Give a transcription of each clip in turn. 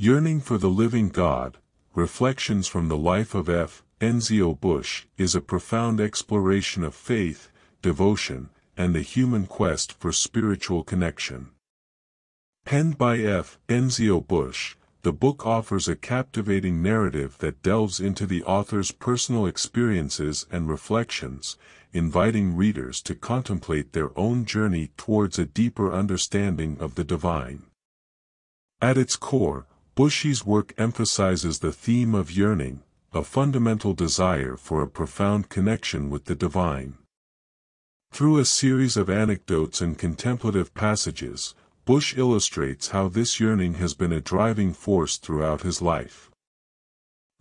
Yearning for the Living God, Reflections from the Life of F. Enzio Busche is a profound exploration of faith, devotion, and the human quest for spiritual connection. Penned by F. Enzio Busche, the book offers a captivating narrative that delves into the author's personal experiences and reflections, inviting readers to contemplate their own journey towards a deeper understanding of the divine. At its core, Busche's work emphasizes the theme of yearning, a fundamental desire for a profound connection with the divine. Through a series of anecdotes and contemplative passages, Busche illustrates how this yearning has been a driving force throughout his life.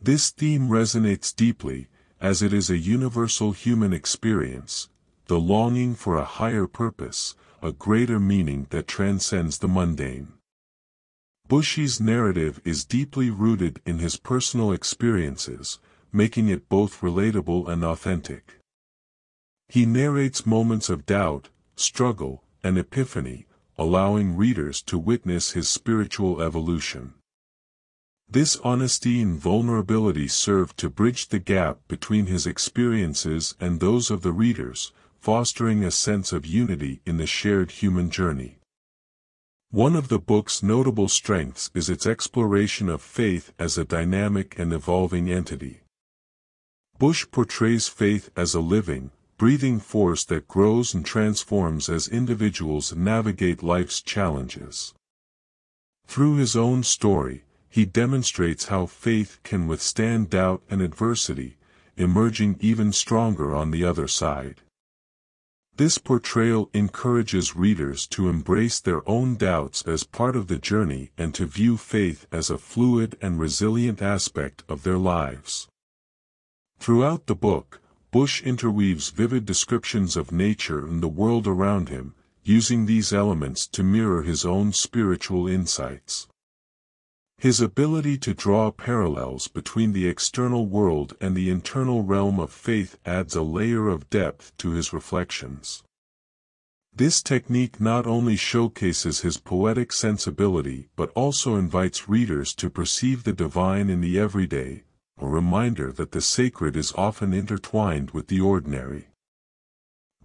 This theme resonates deeply, as it is a universal human experience, the longing for a higher purpose, a greater meaning that transcends the mundane. Busche's narrative is deeply rooted in his personal experiences, making it both relatable and authentic. He narrates moments of doubt, struggle, and epiphany, allowing readers to witness his spiritual evolution. This honesty and vulnerability serve to bridge the gap between his experiences and those of the readers, fostering a sense of unity in the shared human journey. One of the book's notable strengths is its exploration of faith as a dynamic and evolving entity. Busche portrays faith as a living, breathing force that grows and transforms as individuals navigate life's challenges. Through his own story, he demonstrates how faith can withstand doubt and adversity, emerging even stronger on the other side. This portrayal encourages readers to embrace their own doubts as part of the journey and to view faith as a fluid and resilient aspect of their lives. Throughout the book, Busche interweaves vivid descriptions of nature and the world around him, using these elements to mirror his own spiritual insights. His ability to draw parallels between the external world and the internal realm of faith adds a layer of depth to his reflections. This technique not only showcases his poetic sensibility but also invites readers to perceive the divine in the everyday, a reminder that the sacred is often intertwined with the ordinary.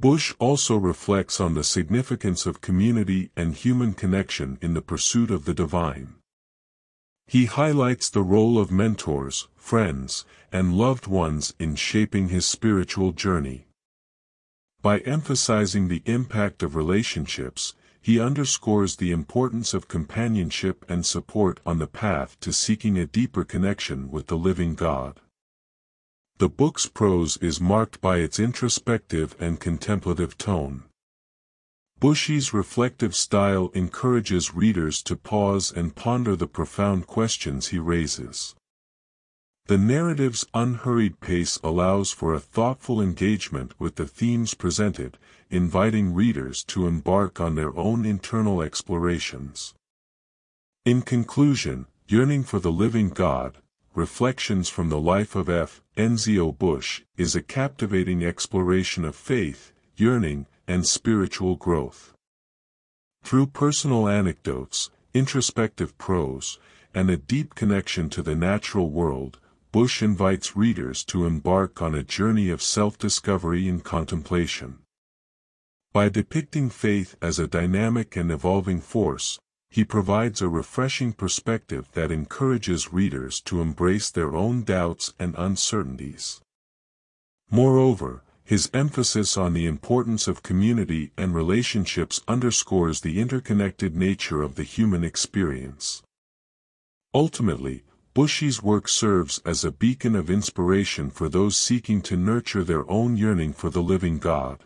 Busche also reflects on the significance of community and human connection in the pursuit of the divine. He highlights the role of mentors, friends, and loved ones in shaping his spiritual journey. By emphasizing the impact of relationships, he underscores the importance of companionship and support on the path to seeking a deeper connection with the living God. The book's prose is marked by its introspective and contemplative tone. Busche's reflective style encourages readers to pause and ponder the profound questions he raises. The narrative's unhurried pace allows for a thoughtful engagement with the themes presented, inviting readers to embark on their own internal explorations. In conclusion, Yearning for the Living God, Reflections from the Life of F. Enzio Busche, is a captivating exploration of faith, yearning, and spiritual growth. Through personal anecdotes, introspective prose, and a deep connection to the natural world, Busche invites readers to embark on a journey of self-discovery and contemplation. By depicting faith as a dynamic and evolving force, he provides a refreshing perspective that encourages readers to embrace their own doubts and uncertainties. Moreover, his emphasis on the importance of community and relationships underscores the interconnected nature of the human experience. Ultimately, Busche's work serves as a beacon of inspiration for those seeking to nurture their own yearning for the living God.